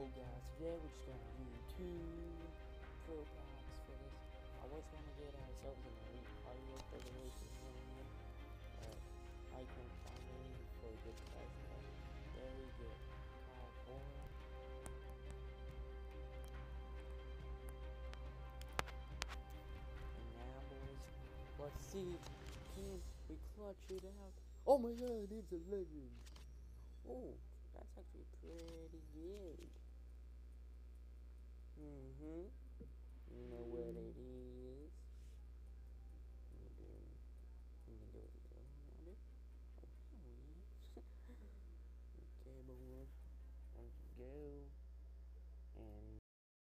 Guys, today we're just gonna do two pro packs for this. I was gonna get ourselves an elite for the but I find any for a good price. Kyle. And now boys, let's see. Can we clutch it out? Oh my god, it's a legend. Oh, that's actually pretty good. Mm-hmm.